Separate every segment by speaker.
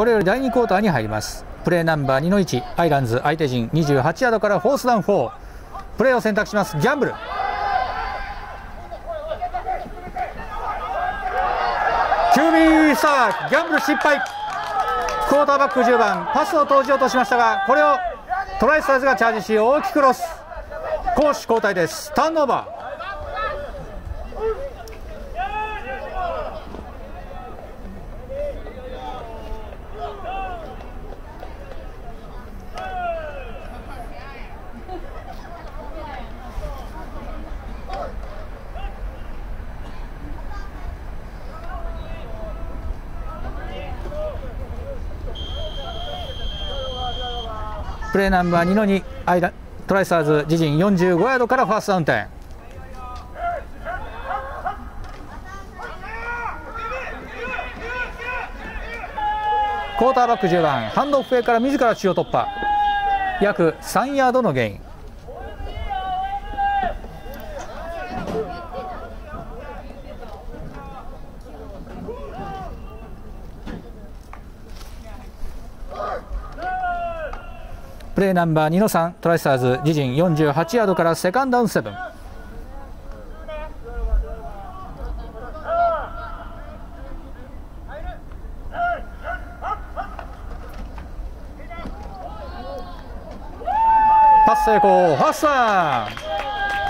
Speaker 1: これより第2クォーターに入ります。プレーナンバー2の1アイランズ。相手陣28ヤードからフォースダウン4プレーを選択します。ギャンブル。キュービースターギャンブル失敗。クォーターバック10番。パスを投じようとしましたがこれをトライスターズがチャージし大きくロス。攻守交代です。ターンオーバー。プレーナンバー2の2間トライサーズ自陣45ヤードからファーストダウン点クォーターバック10番ハンドオフェから自ら中央突破。約3ヤードのゲイン。プレーナンバー2の3トライスターズ自陣48ヤードからセカンドダウンセブン。パス成功ファーストダウン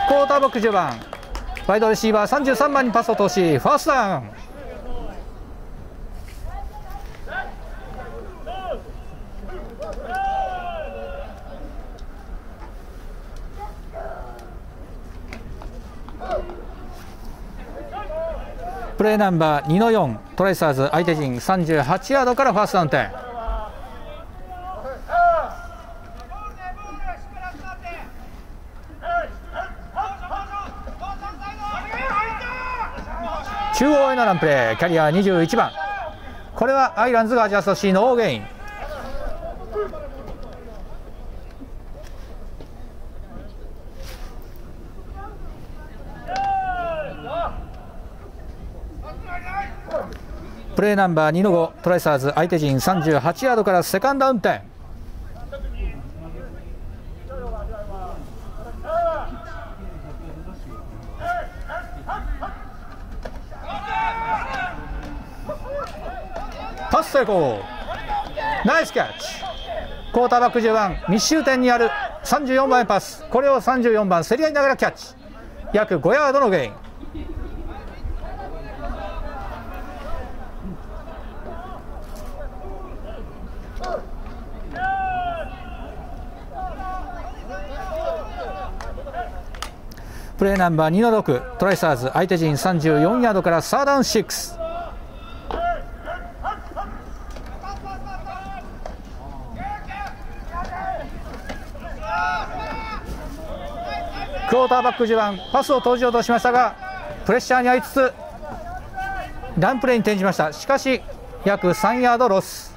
Speaker 1: クォーターバック10番。ワイドレシーバー33番にパスを通しファーストダプレーナンバー2の4トライサーズ相手陣38ヤードからファーストダウン点中央へのランプレーキャリア21番。これはアイランズがアジャスト C のオーゲイン。プレーナンバー2の5トライサーズ相手陣38ヤードからセカンドダウン点パス成功。ナイスキャッチ。クォーターバック10番密集点にある34番へパス。これを34番競り合いながらキャッチ。約5ヤードのゲイン。プレーナンバー2の6トライスターズ相手陣34ヤードからサーダウン6クォーターバック10番パスを投じようとしましたがプレッシャーに遭いつつランプレーに転じました。しかし約3ヤードロス。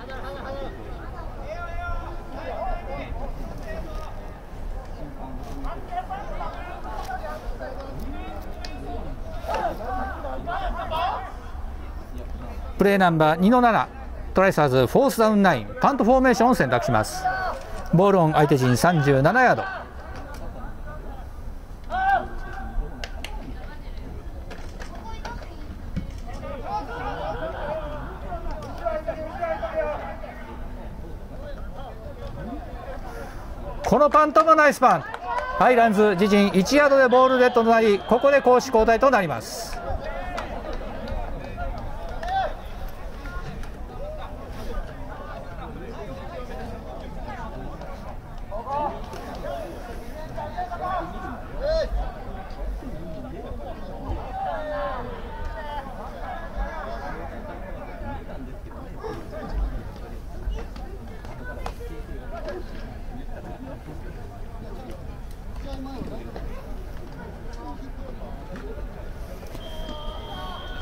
Speaker 1: プレーナンバー2の7トライスターズフォースダウン9パントフォーメーションを選択します。ボールオン相手陣37ヤード。このパントもナイスパント。アイランズ自陣1ヤードでボールデッドとなりここで攻守交代となります。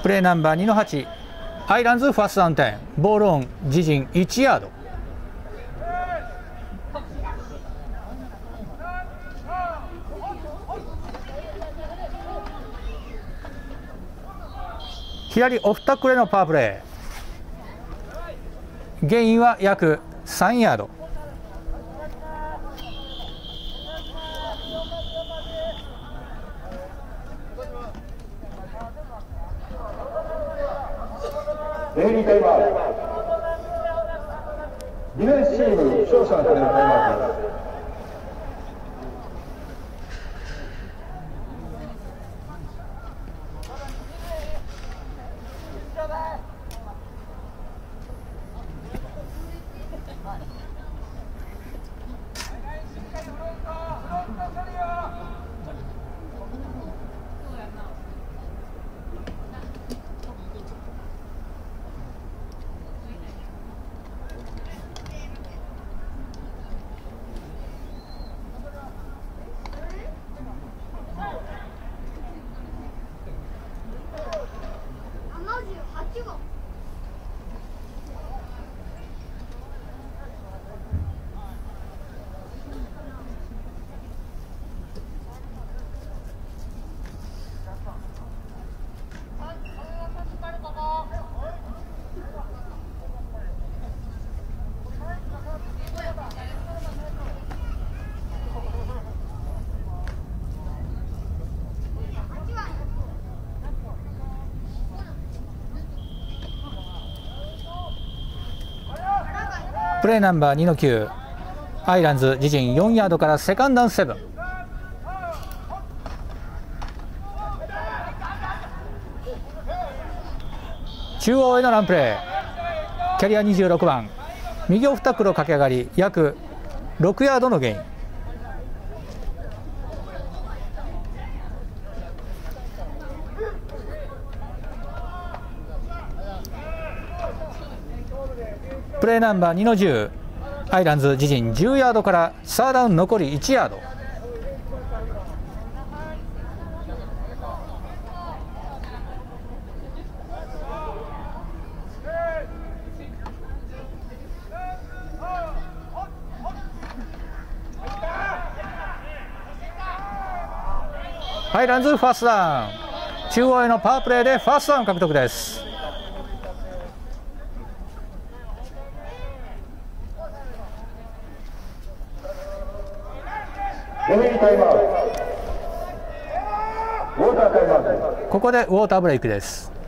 Speaker 1: プレーナンバー2の8アイランズファーストダウンボールオン自陣1ヤード。左オフタックルへのパープレゲインは約3ヤード。
Speaker 2: デイリータイマーディフェンスチーム勝者のためのタイマーです
Speaker 1: プレーナンバー2の9アイランズ自陣4ヤードからセカンダンセブン。中央へのランプレーキャリア26番。右オフタックルを駆け上がり約6ヤードのゲイン。プレーナンバー2の10アイランズ自陣10ヤードからサーダウン残り1ヤード。アイランズファーストダウン。中央へのパワープレーでファーストダウン獲得です。ここでウォーターブレイクです。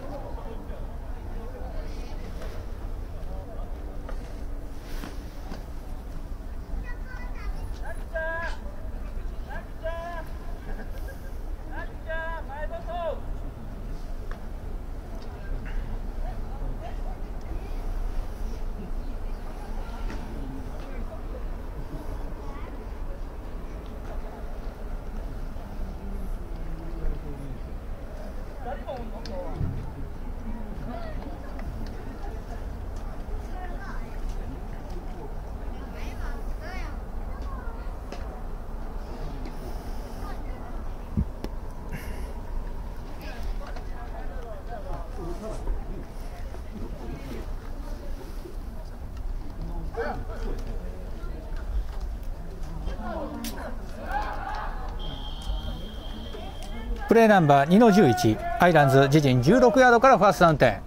Speaker 1: プレーナンバー2の11アイランズ自陣16ヤードからファーストダウン点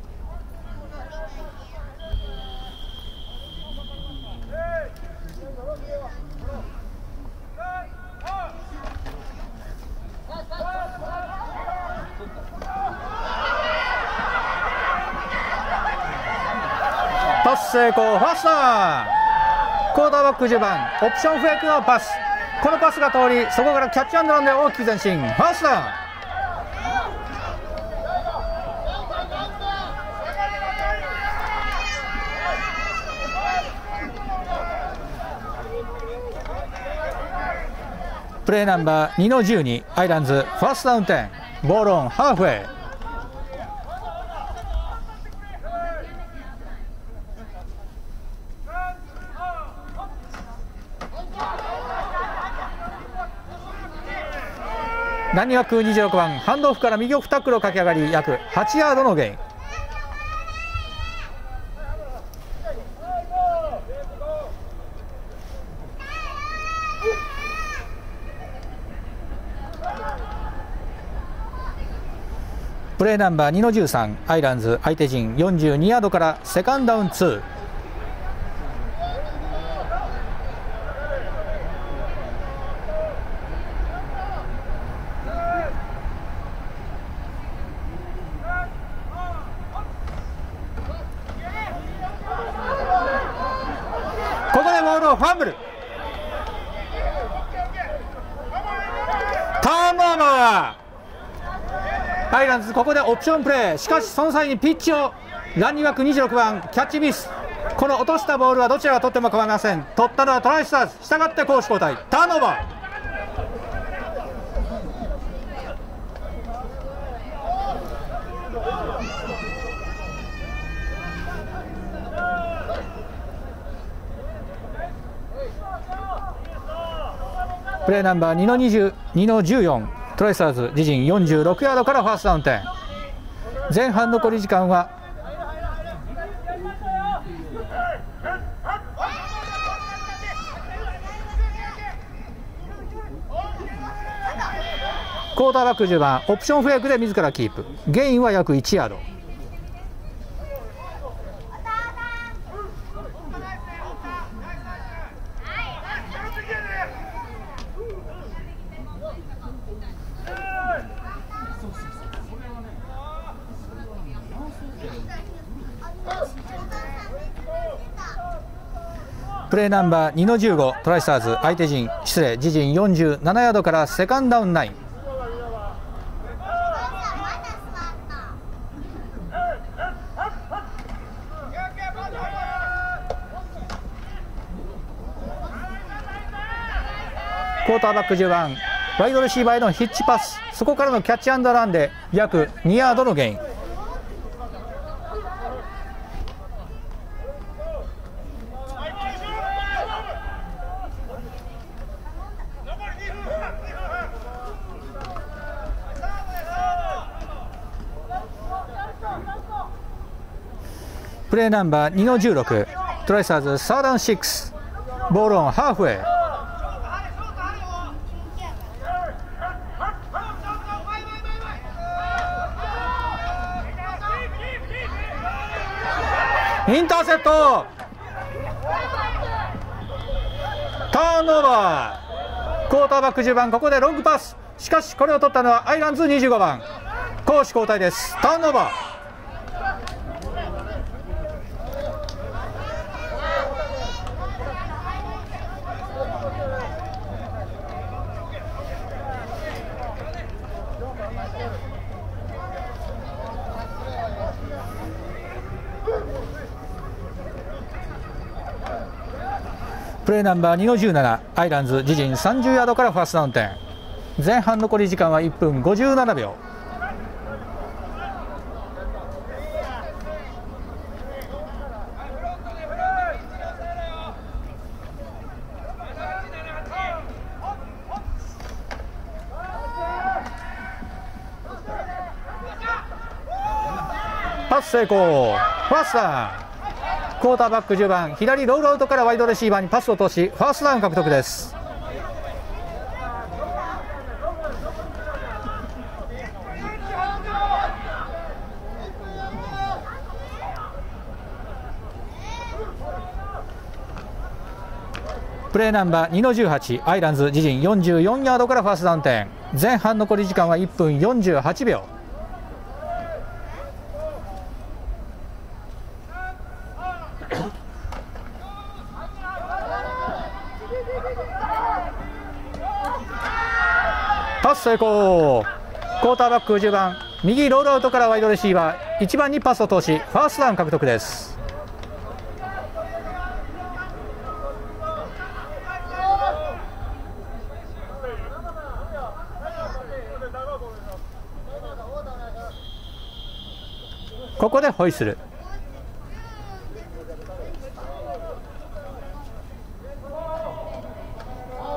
Speaker 1: パス成功ファーストダウン。クォーターバック10番オプションフェイクのパス。このパスが通りそこからキャッチアンドランで大きく前進ファーストダウン。プレーナンバー2の12アイランズファーストダウン10ボールオンハーフウェイ。何枠？26番。ハンドオフから右オフタックルを駆け上がり約8ヤードのゲイン。プレーナンバー2の13アイランズ相手陣42ヤードからセカンドダウン2ファンブルターンオーバーアイランズここでオプションプレー。しかしその際にピッチをランニングバック26番キャッチミス。この落としたボールはどちらが取っても構いません。取ったのはトライスターズ。したがって攻守交代。ターンオーバー。プレーナンバー2の20 2の14トライサーズ自陣46ヤードからファーストダウン点前半残り時間はクォーターバック10番オプションフェイクで自らキープ。ゲインは約1ヤード。プレーナンバー2の15トライスターズ相手陣失礼自陣47ヤードからセカンドダウン9クォーターバック10番ワイドレシーバーへのヒッチパス。そこからのキャッチアンドランで約2ヤードのゲイン。プレーナンバー2の16トライサーズサーダン6ボールオンハーフウェイ。インターセプトターンオーバー。クォーターバック10番ここでロングパス。しかしこれを取ったのはアイランズ25番攻守交代です。ターンオーバー。プレーナンバー2の17アイランズ自陣30ヤードからファーストダウン点前半残り時間は1分57秒。パス成功。ファーストダウン。クォーターバック10番左ロールアウトからワイドレシーバーにパスを通しファーストダウン獲得です。プレーナンバー2の18アイランズ自陣44ヤードからファーストダウン点前半残り時間は1分48秒。パス成功。クォーターバック10番右ロールアウトからワイドレシーバー1番にパスを通しファーストダウン獲得です。ここでホイッスル。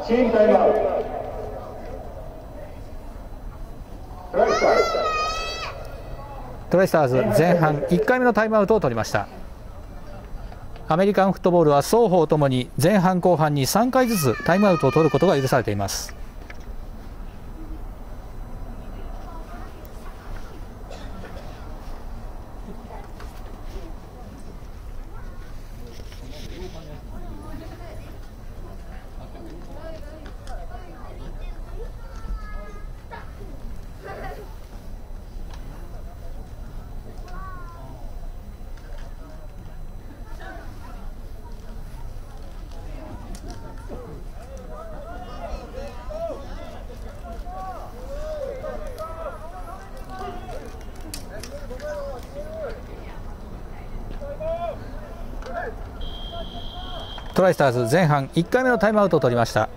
Speaker 2: チームタイムアウト。
Speaker 1: トライスターズ前半1回目のタイムアウトを取りました。アメリカンフットボールは双方ともに前半後半に3回ずつタイムアウトを取ることが許されています。トライスターズ前半1回目のタイムアウトを取りました。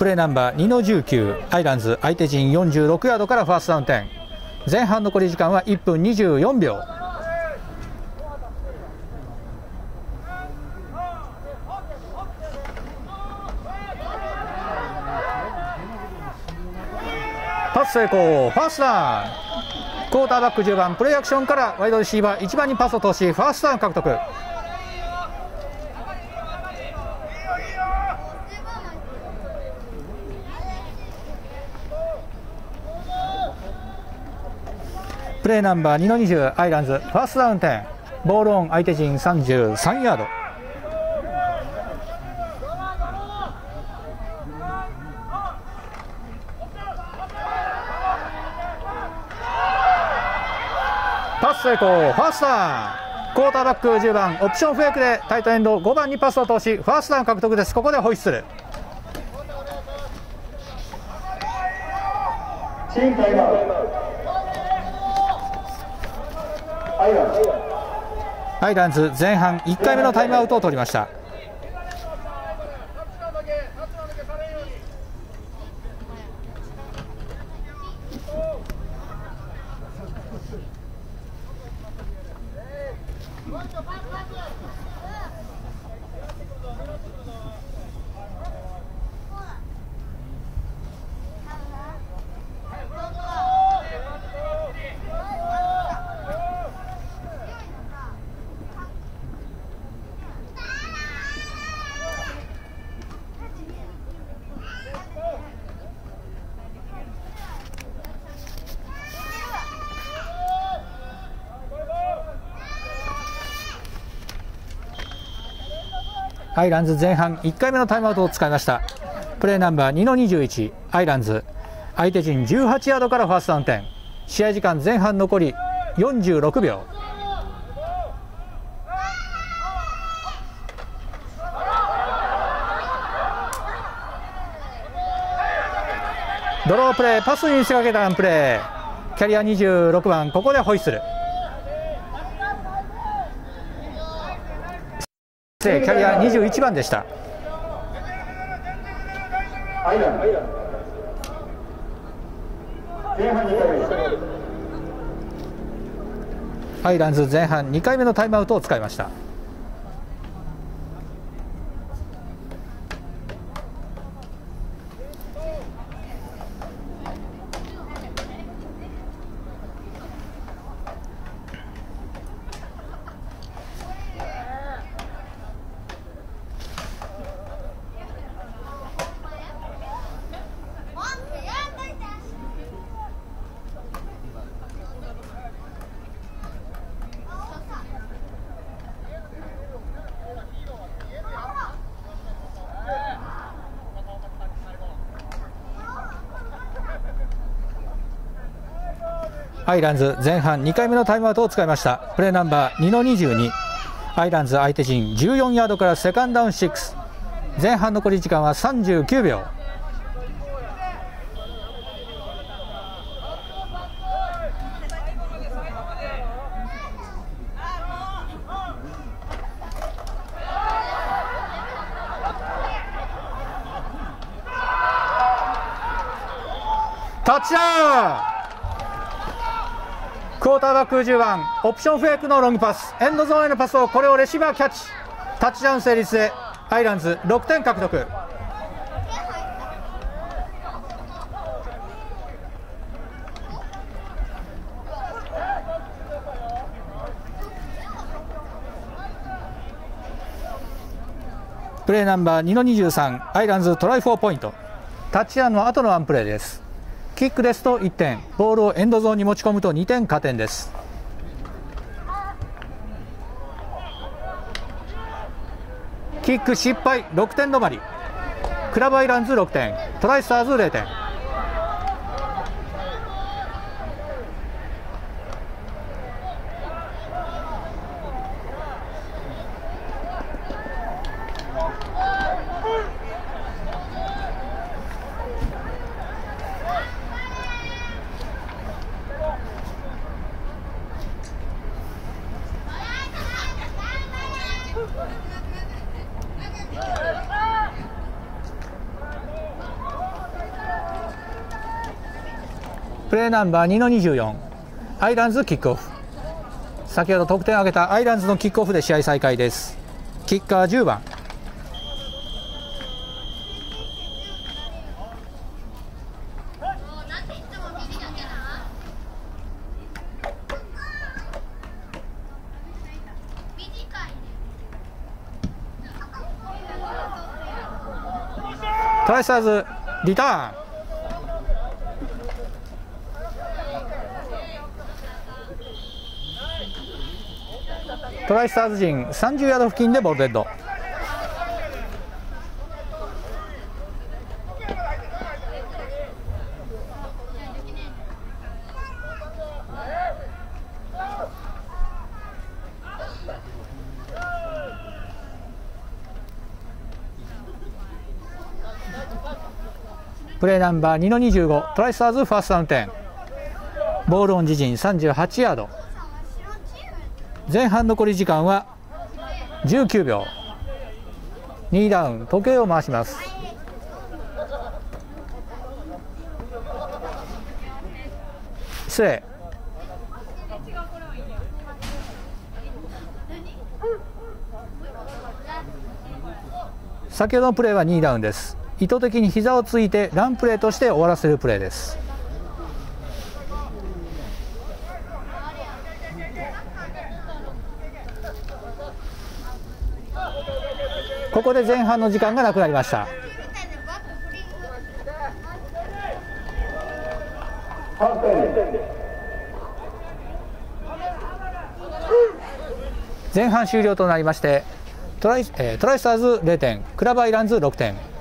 Speaker 1: プレーナンバー2の19アイランズ相手陣46ヤードからファーストダウン10前半残り時間は1分24秒。パス成功ファーストダウン。クォーターバック10番プレーアクションからワイドレシーバー1番にパスを通しファーストダウン獲得。プレーナンバー2の20アイランズ。ファーストダウン10ボールオン相手陣33ヤード。パス成功。ファーストダウン。クォーターバック10番。オプションフェイクでタイトエンド5番にパスを通しファーストダウン獲得です。ここでホイッスル。
Speaker 2: チームタイムアウトアイラ
Speaker 1: イランズ前半1回目のタイムアウトを取りました。アイランズ前半1回目のタイムアウトを使いました。プレーナンバー2の21アイランズ。相手陣18ヤードからファーストダウン点試合時間前半残り46秒。ドロープレーパスに見せかけたランプレー。キャリア26番ここでホイッスル。キャリア21番でした。
Speaker 2: アイランズ前半2回目
Speaker 1: アイランズ前半2回目のタイムアウトを使いました。アイランズ前半2回目のタイムアウトを使いました。プレーナンバー2の22アイランズ相手陣14ヤードからセカンドダウン6前半残り時間は39秒。タッチダウン！クォーターバック10番オプションフェイクのロングパス。エンドゾーンへのパスをこれをレシーバーキャッチ。タッチダウン成立でアイランズ6点獲得。プレーナンバー2の23アイランズトライ4ポイント。タッチダウンの後のワンプレーです。キックですと1点。ボールをエンドゾーンに持ち込むと2点。加点です。キック失敗。6点止まり。クラブアイランズ6点。トライスターズ0点。プレーナンバー2の24アイランズキックオフ。先ほど得点を挙げたアイランズのキックオフで試合再開です。キッカー10番。ーズリターン。トライスターズ陣30ヤード付近でボールデッド。プレーナンバー2の25トライスターズファーストダウンボールオン自陣38ヤード。前半残り時間は19秒。ニーダウン時計を回します。失礼。先ほどのプレーは2ダウンです。意図的に膝をついてランプレーとして終わらせるプレーです。ここで前半の時間がなくなりました。前半終了となりましてトライ,、えートライスターズ0点クラブアイランズ6点。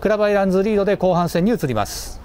Speaker 1: クラブアイランズリードで後半戦に移ります。